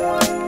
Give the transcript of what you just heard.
Bye.